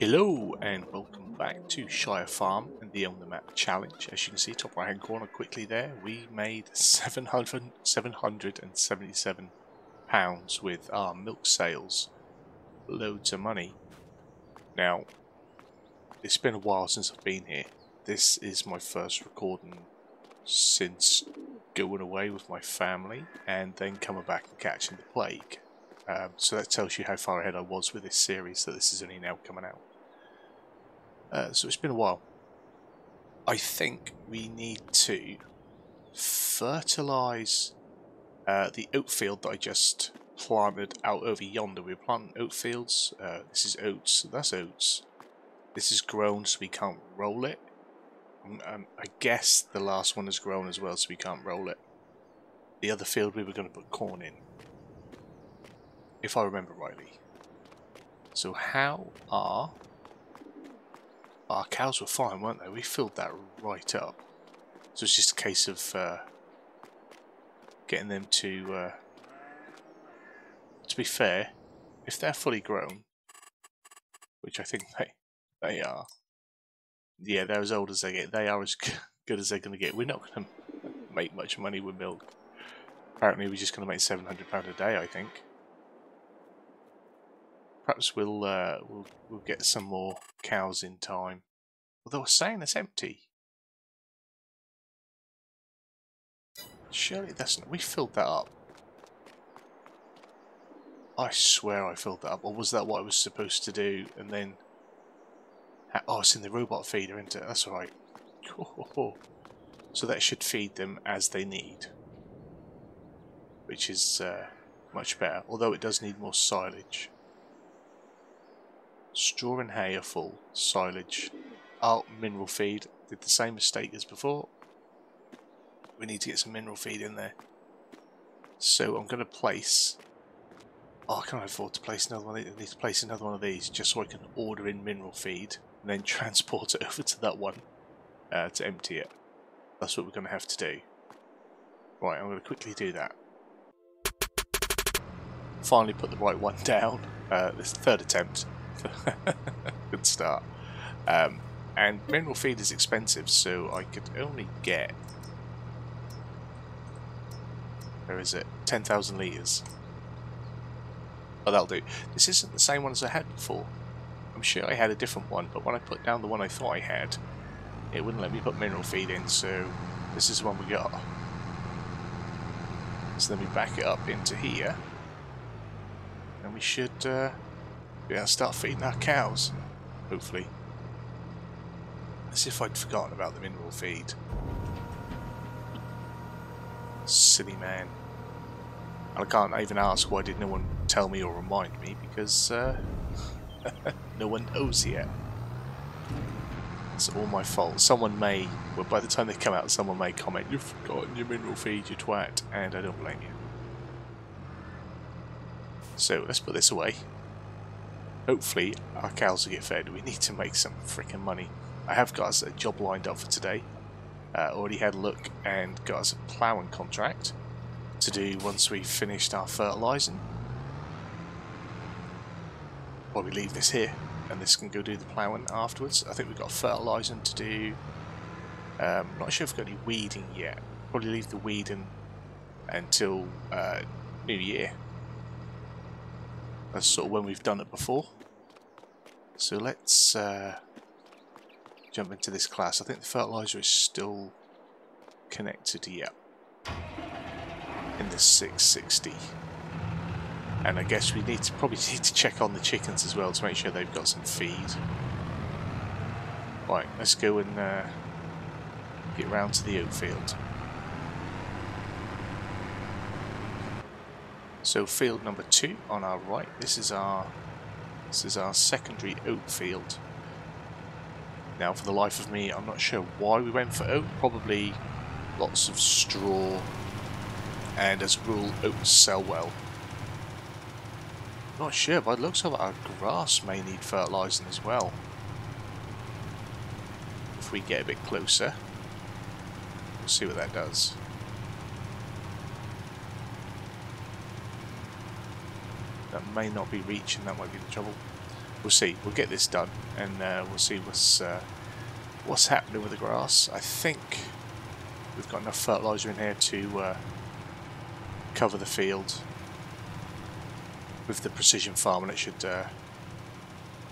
Hello and welcome back to Shire Farm and the Own the Map challenge. As you can see, top right hand corner quickly there, we made 700, 777 pounds with our milk sales. Loads of money. Now, it's been a while since I've been here. This is my first recording since going away with my family and then coming back and catching the plague. Um, so that tells you how far ahead I was with this series, that this is only now coming out. Uh, so it's been a while. I think we need to fertilise uh, the oat field that I just planted out over yonder. We're planting oat fields. Uh, this is oats, that's oats. This is grown so we can't roll it. Um, um, I guess the last one is grown as well so we can't roll it. The other field we were going to put corn in if I remember rightly. So how are... Our cows were fine, weren't they? We filled that right up. So it's just a case of uh, getting them to... Uh, to be fair, if they're fully grown, which I think they, they are, yeah, they're as old as they get. They are as good as they're going to get. We're not going to make much money with milk. Apparently we're just going to make £700 a day, I think. Perhaps we'll, uh, we'll we'll get some more cows in time. Although we're saying it's empty. Surely that's not... We filled that up. I swear I filled that up. Or was that what I was supposed to do and then... Oh, it's in the robot feeder, isn't it? That's right. So that should feed them as they need. Which is uh, much better. Although it does need more silage. Straw and hay are full. Silage. Oh, mineral feed. Did the same mistake as before. We need to get some mineral feed in there. So I'm going to place... Oh, I can't afford to place another one. I need to place another one of these just so I can order in mineral feed and then transport it over to that one uh, to empty it. That's what we're going to have to do. Right, I'm going to quickly do that. Finally put the right one down. Uh, this third attempt. Good start. Um, and mineral feed is expensive, so I could only get... Where is it? 10,000 litres. Oh, that'll do. This isn't the same one as I had before. I'm sure I had a different one, but when I put down the one I thought I had, it wouldn't let me put mineral feed in, so this is the one we got. So then we back it up into here, and we should uh, be able to start feeding our cows, hopefully. As if I'd forgotten about the mineral feed. Silly man. And I can't even ask why did no one tell me or remind me, because uh, no one knows yet. It's all my fault. Someone may, well by the time they come out, someone may comment, you've forgotten your mineral feed, you twat, and I don't blame you. So let's put this away. Hopefully our cows will get fed. We need to make some freaking money. I have got us a job lined up for today. Uh, already had a look and got us a ploughing contract to do once we've finished our fertilising. While we leave this here and this can go do the ploughing afterwards. I think we've got fertilising to do. Um, not sure if we've got any weeding yet. Probably leave the weeding until uh, New Year. That's sort of when we've done it before. So let's uh, jump into this CLAAS. I think the fertiliser is still connected, yet in the 660. And I guess we need to probably need to check on the chickens as well to make sure they've got some feed. Right, let's go and uh, get round to the oat field. So field number two on our right. This is our this is our secondary oat field. Now, for the life of me, I'm not sure why we went for oat. Probably lots of straw, and as a rule, oats sell well. Not sure, but it looks like our grass may need fertilising as well. If we get a bit closer, we'll see what that does. That may not be reaching, that might be the trouble. we'll see. We'll get this done, and uh, we'll see what's uh, what's happening with the grass. I think we've got enough fertilizer in here to uh, cover the field with the precision farming. It should uh,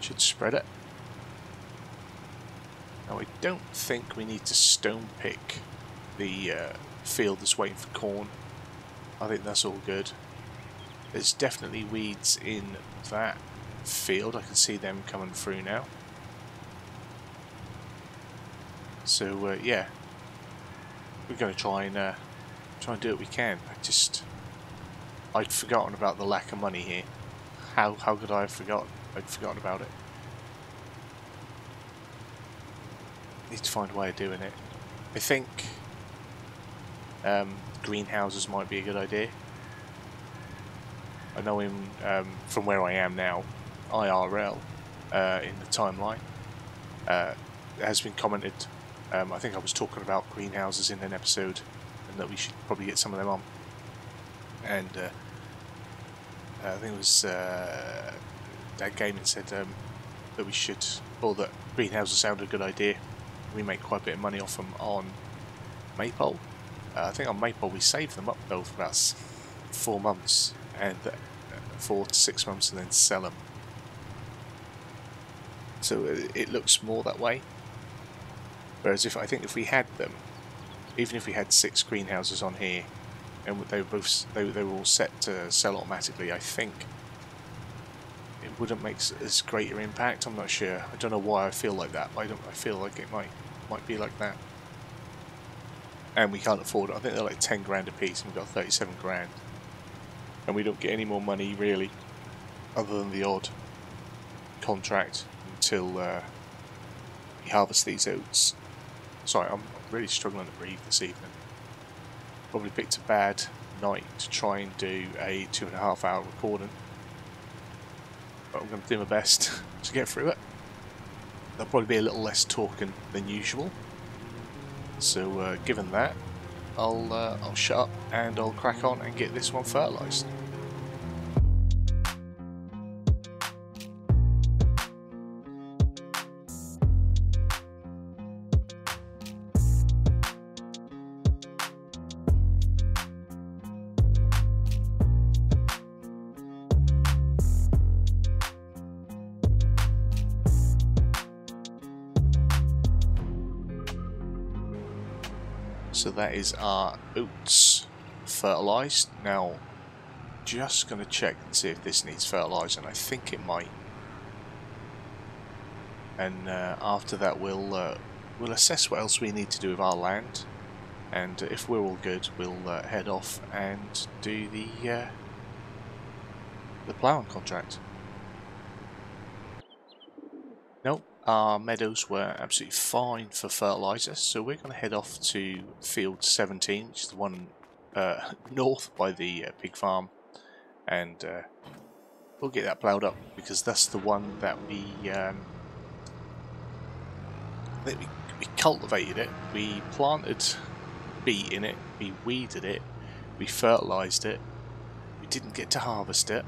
should spread it. Now I don't think we need to stone pick the uh, field that's waiting for corn. I think that's all good. There's definitely weeds in that field. I can see them coming through now. So uh, yeah, we're going to try and uh, try and do what we can. I just I'd forgotten about the lack of money here. How how could I have forgotten? I'd forgotten about it. Need to find a way of doing it. I think um, greenhouses might be a good idea. I know in, um, from where I am now, IRL uh, in the timeline uh, has been commented. Um, I think I was talking about greenhouses in an episode, and that we should probably get some of them on. And uh, I think it was uh, that gaming said um, that we should, or that greenhouses sounded a good idea. We make quite a bit of money off them on Maypole. Uh, I think on Maypole we save them up though for about four months, and uh, four to six months, and then sell them. So it, it looks more that way. Whereas if I think if we had them, even if we had six greenhouses on here, and they were both they, they were all set to sell automatically, I think it wouldn't make as greater impact. I'm not sure. I don't know why I feel like that. I don't. I feel like it might might be like that. And we can't afford it. I think they're like 10 grand a piece, and we've got 37 grand, and we don't get any more money really, other than the odd contract until uh, we harvest these oats. Sorry, I'm really struggling to breathe this evening. Probably picked a bad night to try and do a two and a half hour recording. But I'm going to do my best to get through it. There'll probably be a little less talking than usual. So uh, given that, I'll, uh, I'll shut up and I'll crack on and get this one fertilised. So that is our oats fertilised. Now, just going to check and see if this needs fertilising. I think it might. And uh, after that, we'll uh, we'll assess what else we need to do with our land. And if we're all good, we'll uh, head off and do the uh, the ploughing contract. Nope, our meadows were absolutely fine for fertiliser, so we're going to head off to field 17, which is the one uh, north by the uh, pig farm, and uh, we'll get that ploughed up because that's the one that we um, that we, we cultivated it, we planted beet in it, we weeded it, we fertilised it, we didn't get to harvest it,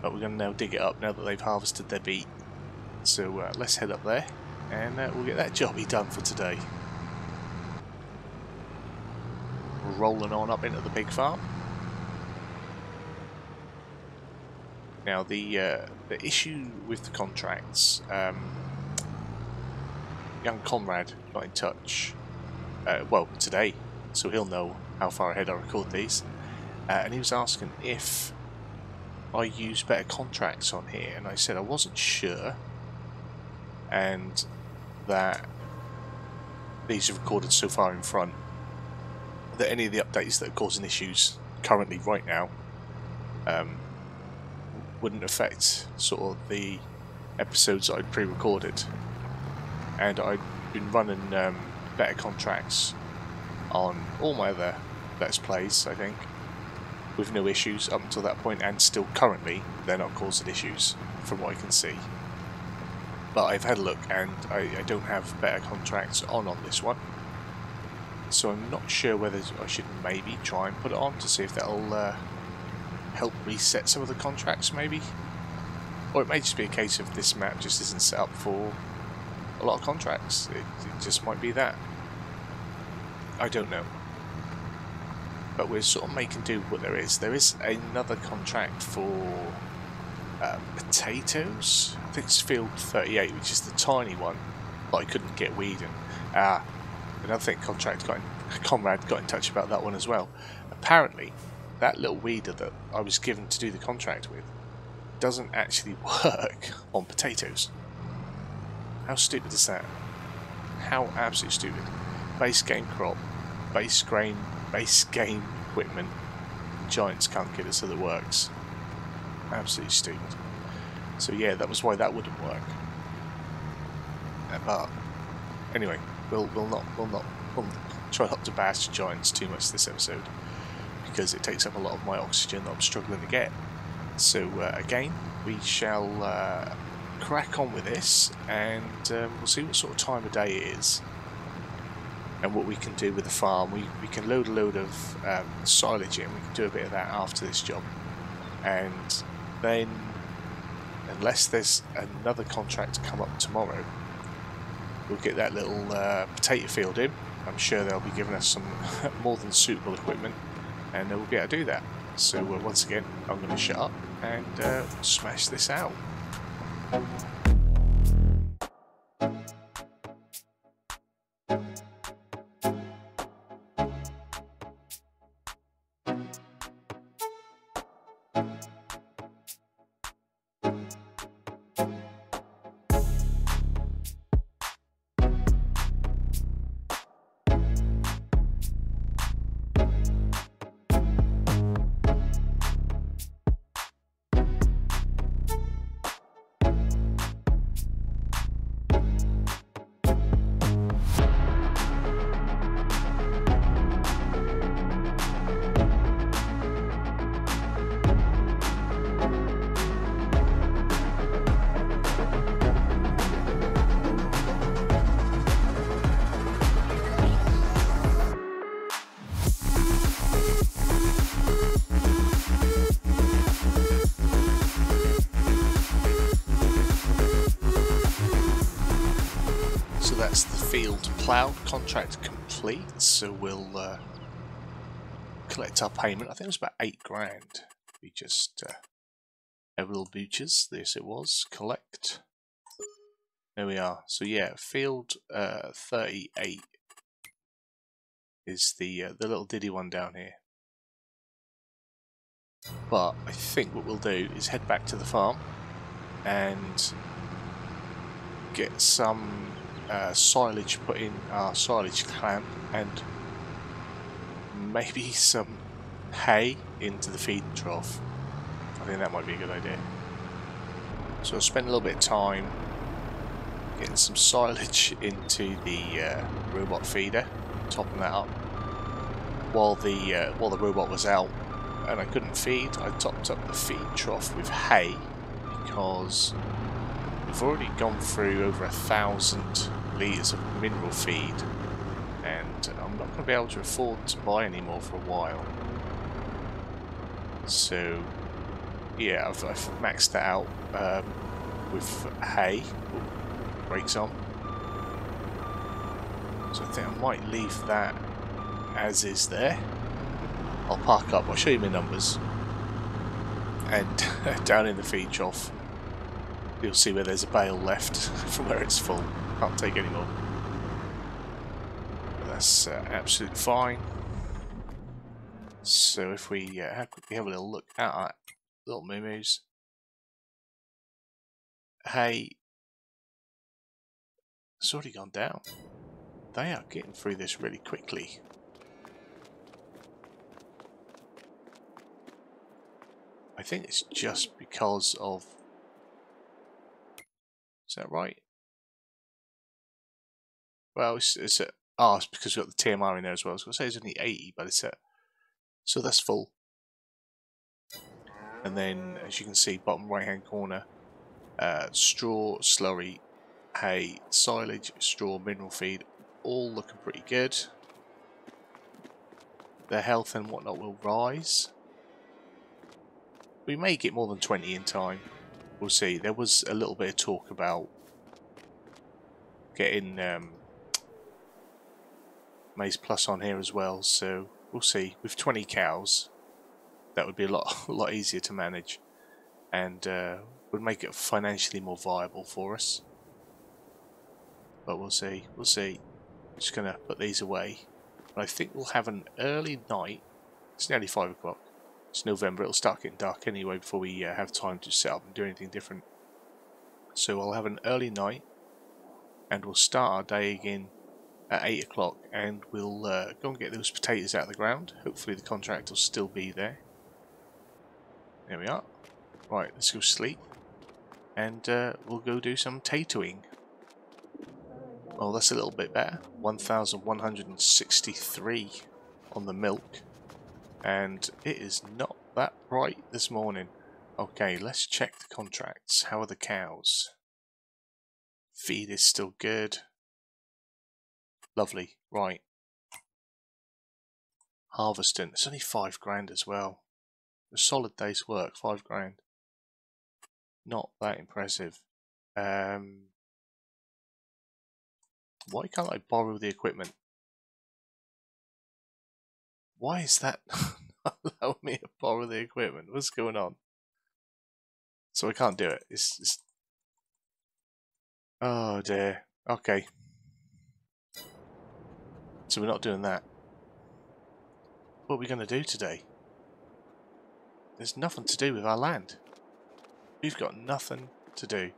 but we're going to now dig it up now that they've harvested their beet so uh, let's head up there and uh, we'll get that jobby done for today. Rolling on up into the pig farm. Now the uh, the issue with the contracts, um, young Conrad got in touch, uh, well today, so he'll know how far ahead I record these, uh, and he was asking if I use better contracts on here, and I said I wasn't sure and that these are recorded so far in front that any of the updates that are causing issues currently right now um, wouldn't affect sort of the episodes I'd pre-recorded. And I'd been running um, better contracts on all my other Let's Plays I think with no issues up until that point and still currently they're not causing issues from what I can see but I've had a look and I, I don't have better contracts on on this one. So I'm not sure whether I should maybe try and put it on to see if that'll uh, help reset some of the contracts maybe. Or it may just be a case of this map just isn't set up for a lot of contracts. It, it just might be that. I don't know. But we're sort of making do with what there is. There is another contract for uh, potatoes. I think it's field 38, which is the tiny one, but I couldn't get weed in. Ah, another thing, Conrad got in, got in touch about that one as well. Apparently, that little weeder that I was given to do the contract with doesn't actually work on potatoes. How stupid is that? How absolutely stupid. Base game crop, base grain, base game equipment, Giants can't get it so that works. Absolutely stupid. So yeah, that was why that wouldn't work. Uh, but anyway, we'll we'll not we'll not we'll try not to bash Giants too much this episode because it takes up a lot of my oxygen that I'm struggling to get. So uh, again, we shall uh, crack on with this and um, we'll see what sort of time of day it is and what we can do with the farm. We, we can load a load of um, silage in, we can do a bit of that after this job. And then, unless there's another contract to come up tomorrow, we'll get that little uh, potato field in. I'm sure they'll be giving us some more than suitable equipment and we'll be able to do that. So uh, once again, I'm going to shut up and uh, smash this out. Ploughed contract complete, so we'll uh, collect our payment. I think it was about eight grand. We just uh, little butchers. This it was. Collect. There we are. So yeah, field uh, 38 is the uh, the little diddy one down here. But I think what we'll do is head back to the farm and get some uh, silage put in our silage clamp and maybe some hay into the feed trough. I think that might be a good idea. So I'll spend a little bit of time getting some silage into the uh, robot feeder, topping that up. While the uh, while the robot was out and I couldn't feed, I topped up the feed trough with hay because We've already gone through over a thousand litres of mineral feed and I'm not going to be able to afford to buy any more for a while. So yeah, I've, I've maxed that out um, with hay, brakes on. So I think I might leave that as is there. I'll park up, I'll show you my numbers. And down in the feed trough, you'll see where there's a bale left from where it's full. Can't take any more. That's uh, absolutely fine. So if we uh, quickly have a little look at our little moo Hey, it's already gone down. They are getting through this really quickly. I think it's just because of is that right? Well, it's, it's a, oh, it's because we've got the TMR in there as well. I was going to say it's only 80, but it's a, so that's full. And then, as you can see, bottom right hand corner, uh, straw, slurry, hay, silage, straw, mineral feed, all looking pretty good. Their health and whatnot will rise. We may get more than 20 in time, we'll see. There was a little bit of talk about getting um, Maize Plus on here as well, so we'll see. With 20 cows, that would be a lot, a lot easier to manage and uh, would make it financially more viable for us. But we'll see, we'll see. Just going to put these away. I think we'll have an early night. It's nearly 5 o'clock. It's November, it'll start getting dark anyway before we uh, have time to set up and do anything different. So I'll have an early night and we'll start our day again at 8 o'clock and we'll uh, go and get those potatoes out of the ground. Hopefully the contract will still be there. There we are. Right, let's go sleep. And uh, we'll go do some tatoing. Oh, that's a little bit better. 1,163 on the milk. And it is not that bright this morning. Okay, let's check the contracts. How are the cows? Feed is still good. Lovely. Right. Harvesting. It's only five grand as well. A solid day's work, five grand. Not that impressive. Um, why can't I borrow the equipment? Why is that allowing me to borrow the equipment? What's going on? So I can't do it. It's, it's... Oh dear. Okay. So we're not doing that. What are we going to do today? There's nothing to do with our land. We've got nothing to do.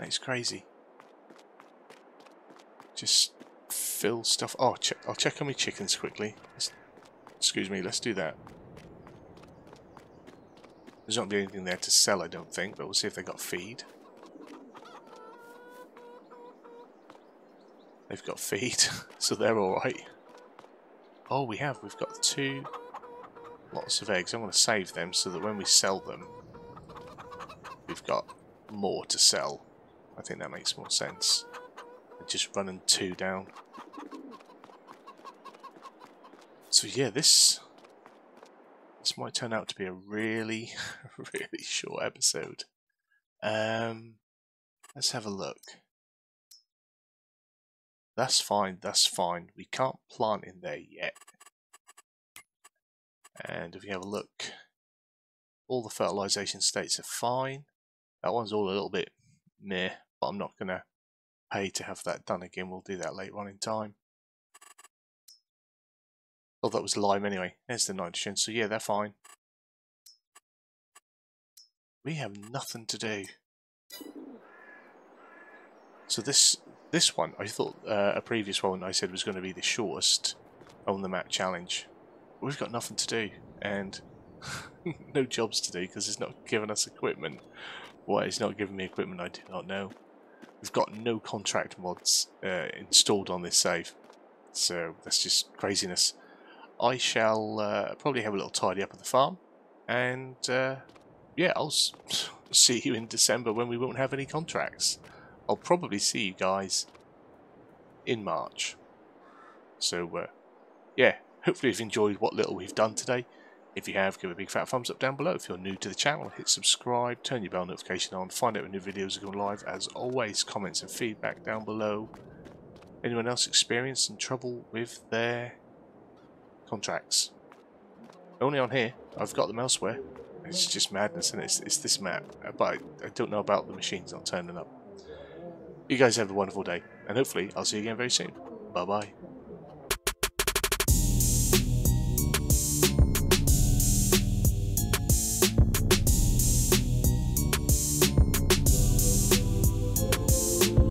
That's crazy. Just fill stuff. Oh, I'll check on my chickens quickly. Let's, excuse me, let's do that. There's not be anything there to sell, I don't think, but we'll see if they got feed. They've got feed, so they're alright. Oh, we have. We've got two lots of eggs. I'm going to save them so that when we sell them, we've got more to sell. I think that makes more sense. Just running two down. So yeah, this this might turn out to be a really, really short episode. Um, let's have a look. That's fine, that's fine. We can't plant in there yet. And if you have a look, all the fertilization states are fine. That one's all a little bit meh, but I'm not going to pay to have that done again. We'll do that later on in time. Oh, that was lime anyway. There's the nitrogen. So yeah, they're fine. We have nothing to do. So this this one, I thought uh, a previous one I said was going to be the shortest on the map challenge. We've got nothing to do and no jobs to do because it's not giving us equipment. Why it's not giving me equipment I do not know. We've got no contract mods uh, installed on this save. So that's just craziness. I shall uh, probably have a little tidy up of the farm. And uh, yeah, I'll see you in December when we won't have any contracts. I'll probably see you guys in March. So, uh, yeah, hopefully you've enjoyed what little we've done today. If you have, give a big fat thumbs up down below. If you're new to the channel, hit subscribe, turn your bell notification on, find out when new videos are going live. As always, comments and feedback down below. Anyone else experiencing trouble with their contracts? Only on here. I've got them elsewhere. It's just madness, and it? it's, it's this map. Uh, but I, I don't know about the machines not turning up. You guys have a wonderful day, and hopefully I'll see you again very soon. Bye bye.